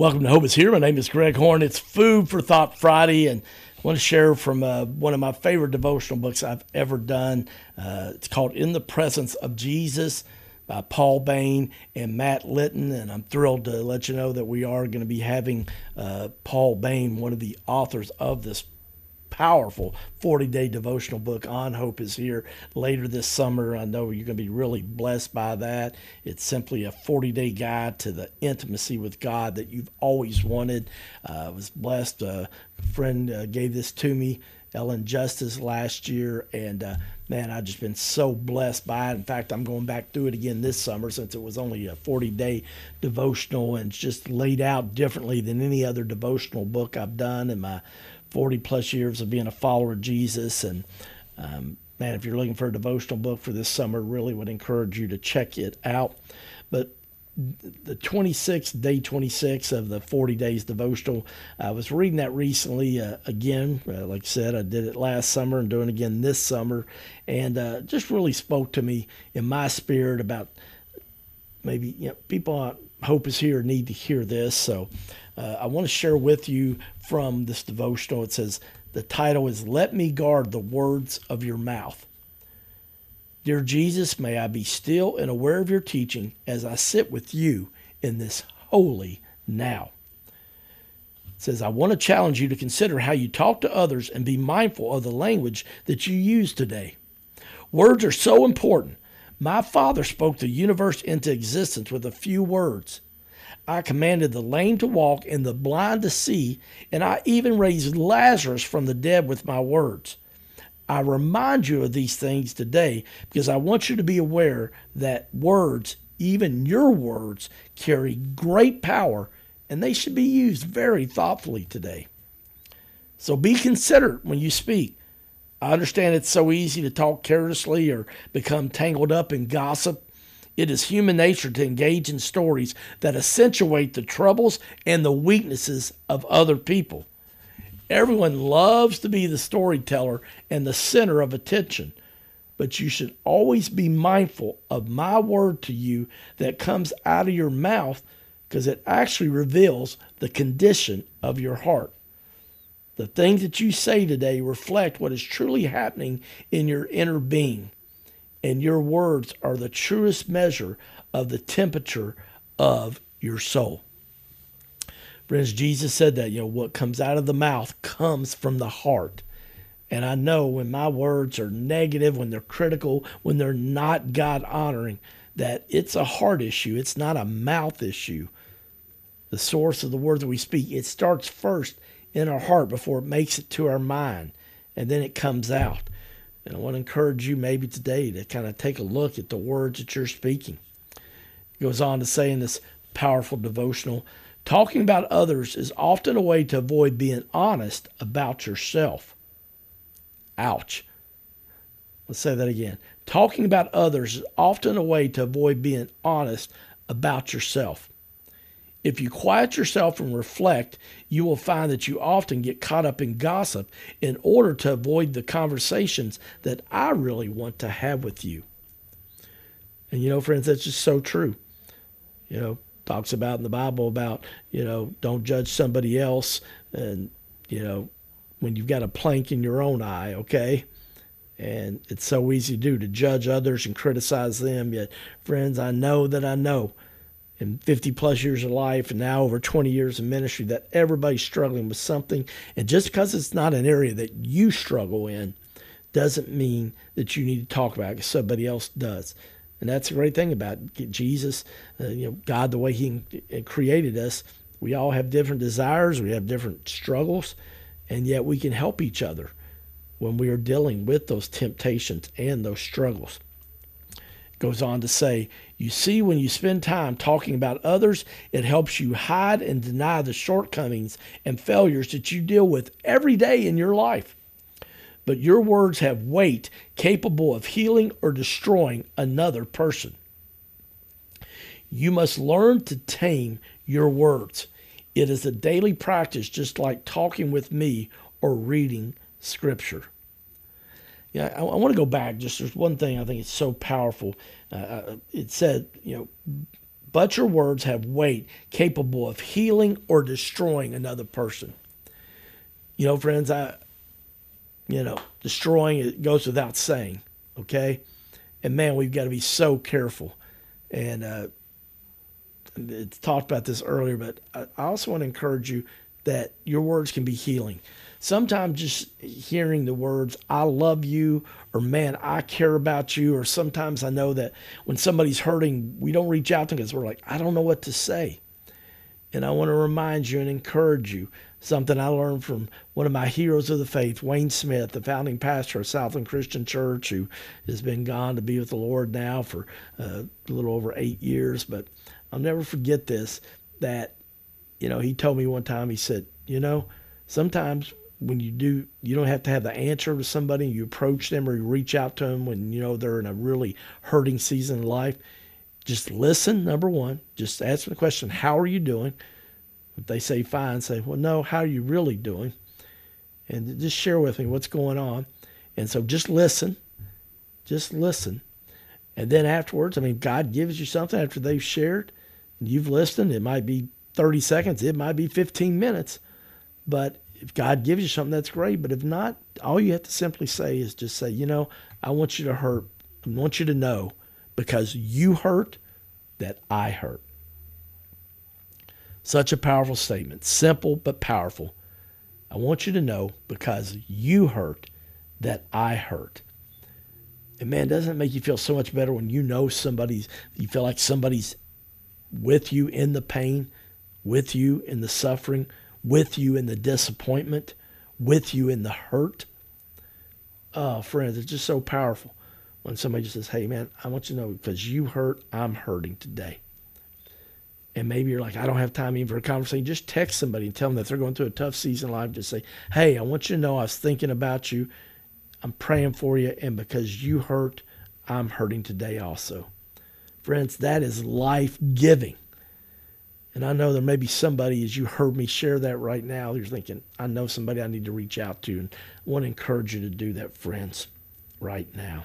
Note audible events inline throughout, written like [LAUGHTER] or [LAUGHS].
Welcome to Hope is Here. My name is Greg Horn. It's Food for Thought Friday, and I want to share from uh, one of my favorite devotional books I've ever done. Uh, it's called In the Presence of Jesus by Paul Bane and Matt Litton. And I'm thrilled to let you know that we are going to be having uh, Paul Bane, one of the authors of this powerful 40 day devotional book on hope is here later this summer. I know you're going to be really blessed by that. It's simply a 40 day guide to the intimacy with god that you've always wanted. Uh, i was blessed a friend uh, gave this to me ellen justice last year and uh, man i've just been so blessed by it. In fact i'm going back through it again this summer since it was only a 40 day devotional and it's just laid out differently than any other devotional book i've done in my 40 plus years of being a follower of Jesus. And um, man, if you're looking for a devotional book for this summer, really would encourage you to check it out. But the 26th, day 26 of the 40 days devotional, I was reading that recently uh, again. Uh, like I said, I did it last summer and doing it again this summer. And uh, just really spoke to me in my spirit about maybe you know, people hope is here need to hear this. So uh, I want to share with you from this devotional. It says, the title is Let Me Guard the Words of Your Mouth. Dear Jesus, may I be still and aware of your teaching as I sit with you in this holy now. It says, I want to challenge you to consider how you talk to others and be mindful of the language that you use today. Words are so important. My Father spoke the universe into existence with a few words. I commanded the lame to walk and the blind to see, and I even raised Lazarus from the dead with my words. I remind you of these things today because I want you to be aware that words, even your words, carry great power and they should be used very thoughtfully today. So be considerate when you speak. I understand it's so easy to talk carelessly or become tangled up in gossip. It is human nature to engage in stories that accentuate the troubles and the weaknesses of other people. Everyone loves to be the storyteller and the center of attention, but you should always be mindful of my word to you that comes out of your mouth because it actually reveals the condition of your heart. The things that you say today reflect what is truly happening in your inner being and your words are the truest measure of the temperature of your soul. Friends, Jesus said that, you know, what comes out of the mouth comes from the heart. And I know when my words are negative, when they're critical, when they're not God honoring, that it's a heart issue. It's not a mouth issue. The source of the words that we speak, it starts first in our heart before it makes it to our mind, and then it comes out. And I want to encourage you maybe today to kind of take a look at the words that you're speaking. It goes on to say in this powerful devotional talking about others is often a way to avoid being honest about yourself. Ouch. Let's say that again. Talking about others is often a way to avoid being honest about yourself. If you quiet yourself and reflect, you will find that you often get caught up in gossip in order to avoid the conversations that I really want to have with you. And you know, friends, that's just so true. You know, talks about in the Bible about, you know, don't judge somebody else and, you know, when you've got a plank in your own eye, okay? And it's so easy to do to judge others and criticize them. Yet, friends, I know that I know in 50 plus years of life and now over 20 years of ministry that everybody's struggling with something. And just because it's not an area that you struggle in doesn't mean that you need to talk about it somebody else does. And that's the great thing about Jesus, uh, you know, God, the way He created us. We all have different desires, we have different struggles, and yet we can help each other when we are dealing with those temptations and those struggles goes on to say, You see, when you spend time talking about others, it helps you hide and deny the shortcomings and failures that you deal with every day in your life. But your words have weight capable of healing or destroying another person. You must learn to tame your words. It is a daily practice, just like talking with me or reading scripture yeah, I, I want to go back. Just there's one thing I think it's so powerful. Uh, uh, it said, you know, but your words have weight capable of healing or destroying another person. You know, friends, I, you know, destroying it goes without saying, okay? And man, we've got to be so careful. And uh, it's talked about this earlier, but I also want to encourage you that your words can be healing. Sometimes just hearing the words, I love you, or man, I care about you, or sometimes I know that when somebody's hurting, we don't reach out to them because we're like, I don't know what to say. And I want to remind you and encourage you something I learned from one of my heroes of the faith, Wayne Smith, the founding pastor of Southland Christian Church, who has been gone to be with the Lord now for uh, a little over eight years. But I'll never forget this that, you know, he told me one time, he said, you know, sometimes when you do, you don't have to have the answer to somebody. You approach them or you reach out to them when, you know, they're in a really hurting season of life. Just listen, number one. Just ask them the question, how are you doing? If they say fine, say, well, no, how are you really doing? And just share with me what's going on. And so just listen. Just listen. And then afterwards, I mean, God gives you something after they've shared. You've listened. It might be 30 seconds, it might be 15 minutes. But if God gives you something, that's great. But if not, all you have to simply say is just say, you know, I want you to hurt. I want you to know because you hurt that I hurt. Such a powerful statement. Simple but powerful. I want you to know because you hurt that I hurt. And man, doesn't it make you feel so much better when you know somebody's, you feel like somebody's with you in the pain, with you in the suffering, with you in the disappointment, with you in the hurt. Oh, friends, it's just so powerful when somebody just says, Hey, man, I want you to know because you hurt, I'm hurting today. And maybe you're like, I don't have time even for a conversation. Just text somebody and tell them that they're going through a tough season in life. Just say, Hey, I want you to know I was thinking about you. I'm praying for you. And because you hurt, I'm hurting today also. Friends, that is life giving. And I know there may be somebody, as you heard me share that right now, you're thinking, I know somebody I need to reach out to. And I want to encourage you to do that, friends, right now.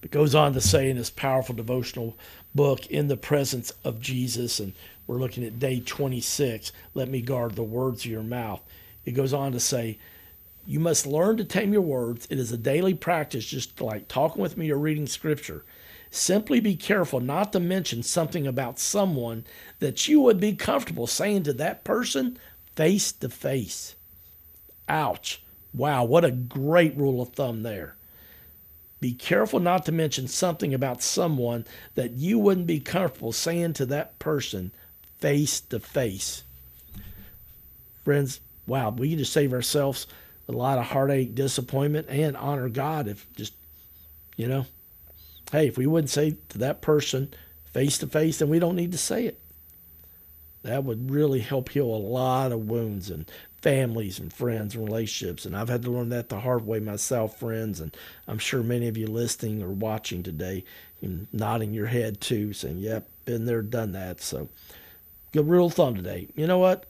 It goes on to say in this powerful devotional book, In the Presence of Jesus, and we're looking at day 26, let me guard the words of your mouth. It goes on to say, you must learn to tame your words. It is a daily practice, just like talking with me or reading scripture. Simply be careful not to mention something about someone that you would be comfortable saying to that person face to face. Ouch. Wow, what a great rule of thumb there. Be careful not to mention something about someone that you wouldn't be comfortable saying to that person face to face. Friends, wow, we can just save ourselves a lot of heartache, disappointment, and honor God if just, you know, hey, if we wouldn't say to that person face to face, then we don't need to say it. That would really help heal a lot of wounds and families and friends and relationships. And I've had to learn that the hard way myself, friends. And I'm sure many of you listening or watching today, nodding your head too, saying, yep, been there, done that. So, good rule of thumb today. You know what?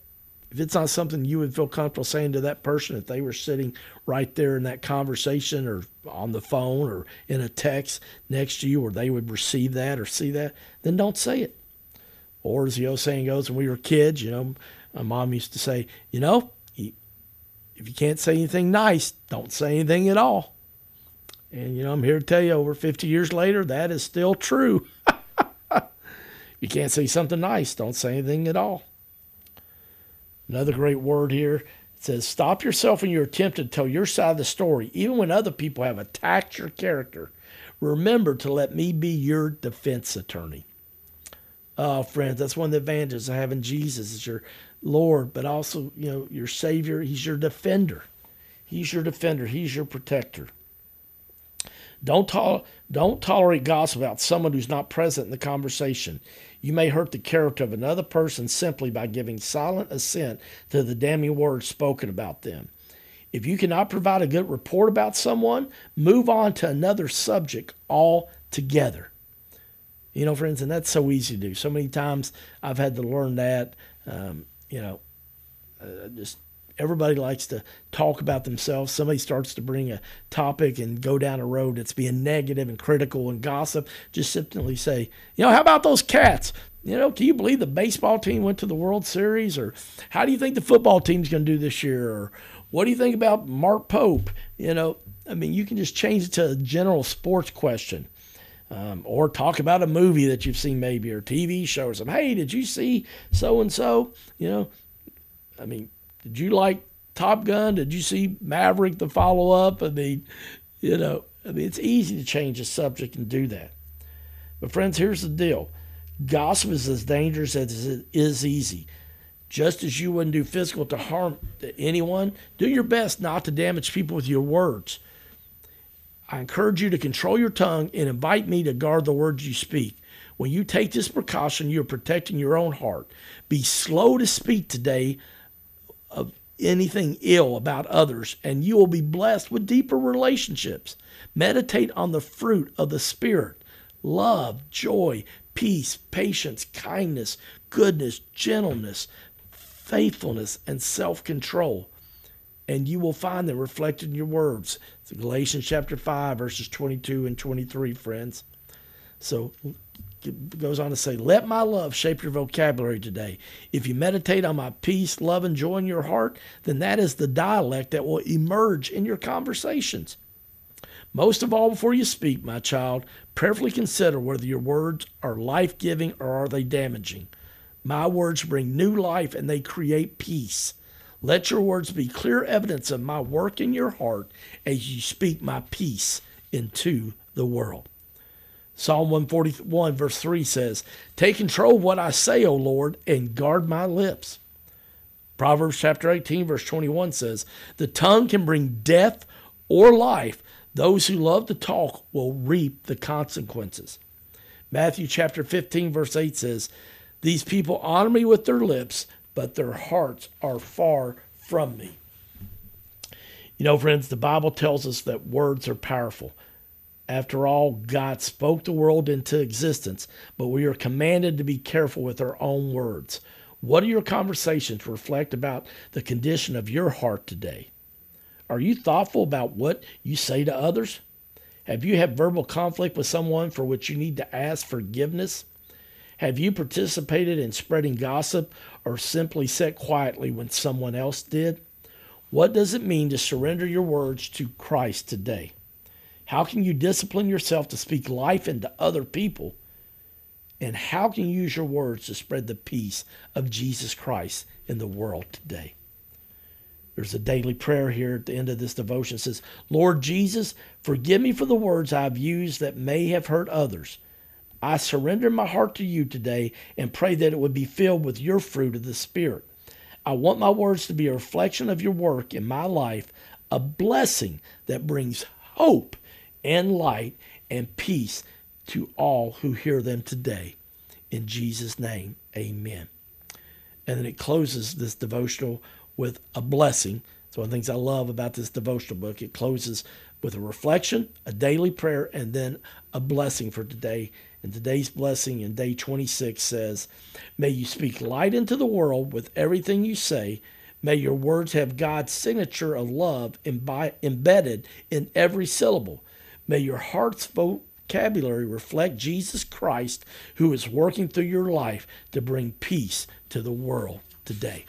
If it's not something you would feel comfortable saying to that person if they were sitting right there in that conversation or on the phone or in a text next to you or they would receive that or see that, then don't say it. Or as the old saying goes, when we were kids, you know, my mom used to say, you know, if you can't say anything nice, don't say anything at all. And, you know, I'm here to tell you over 50 years later, that is still true. [LAUGHS] you can't say something nice, don't say anything at all. Another great word here. It says, Stop yourself in your attempt to tell your side of the story, even when other people have attacked your character. Remember to let me be your defense attorney. Oh, friends, that's one of the advantages of having Jesus as your Lord, but also, you know, your Savior. He's your defender. He's your defender. He's your protector. Don't, to- don't tolerate gossip about someone who's not present in the conversation. You may hurt the character of another person simply by giving silent assent to the damning words spoken about them. If you cannot provide a good report about someone, move on to another subject altogether. You know, friends, and that's so easy to do. So many times I've had to learn that. Um, you know, uh, just everybody likes to talk about themselves. Somebody starts to bring a topic and go down a road that's being negative and critical and gossip. Just simply say, you know, how about those cats? You know, can you believe the baseball team went to the World Series? Or how do you think the football team's going to do this year? Or what do you think about Mark Pope? You know, I mean, you can just change it to a general sports question. Um, or talk about a movie that you've seen maybe or TV show or something. Hey, did you see so and so? You know, I mean, did you like Top Gun? Did you see Maverick, the follow up? I mean, you know, I mean, it's easy to change a subject and do that. But, friends, here's the deal gossip is as dangerous as it is easy. Just as you wouldn't do physical to harm to anyone, do your best not to damage people with your words. I encourage you to control your tongue and invite me to guard the words you speak. When you take this precaution, you're protecting your own heart. Be slow to speak today of anything ill about others, and you will be blessed with deeper relationships. Meditate on the fruit of the Spirit love, joy, peace, patience, kindness, goodness, gentleness, faithfulness, and self control. And you will find them reflected in your words. It's Galatians chapter 5, verses 22 and 23, friends. So goes on to say, Let my love shape your vocabulary today. If you meditate on my peace, love, and joy in your heart, then that is the dialect that will emerge in your conversations. Most of all, before you speak, my child, prayerfully consider whether your words are life giving or are they damaging. My words bring new life and they create peace. Let your words be clear evidence of my work in your heart as you speak my peace into the world. Psalm 141, verse 3 says, Take control of what I say, O Lord, and guard my lips. Proverbs chapter 18, verse 21 says, The tongue can bring death or life. Those who love to talk will reap the consequences. Matthew chapter 15, verse 8 says, These people honor me with their lips, but their hearts are far from me. You know, friends, the Bible tells us that words are powerful. After all, God spoke the world into existence, but we are commanded to be careful with our own words. What do your conversations reflect about the condition of your heart today? Are you thoughtful about what you say to others? Have you had verbal conflict with someone for which you need to ask forgiveness? Have you participated in spreading gossip or simply sat quietly when someone else did? What does it mean to surrender your words to Christ today? How can you discipline yourself to speak life into other people? And how can you use your words to spread the peace of Jesus Christ in the world today? There's a daily prayer here at the end of this devotion. It says, Lord Jesus, forgive me for the words I've used that may have hurt others. I surrender my heart to you today and pray that it would be filled with your fruit of the Spirit. I want my words to be a reflection of your work in my life, a blessing that brings hope and light and peace to all who hear them today. In Jesus' name, amen. And then it closes this devotional with a blessing. It's one of the things I love about this devotional book. It closes with a reflection, a daily prayer, and then a blessing for today. And today's blessing in day 26 says, May you speak light into the world with everything you say May your words have God's signature of love embedded in every syllable. May your heart's vocabulary reflect Jesus Christ, who is working through your life to bring peace to the world today.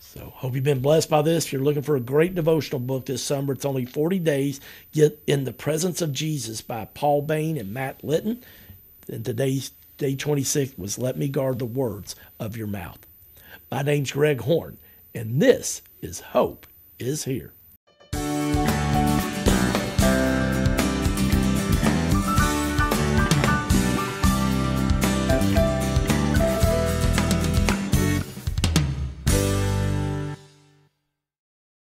So, hope you've been blessed by this. If you're looking for a great devotional book this summer, it's only 40 days. Get in the Presence of Jesus by Paul Bane and Matt Litton. And today's day 26 was Let Me Guard the Words of Your Mouth. My name's Greg Horn, and this is Hope is Here.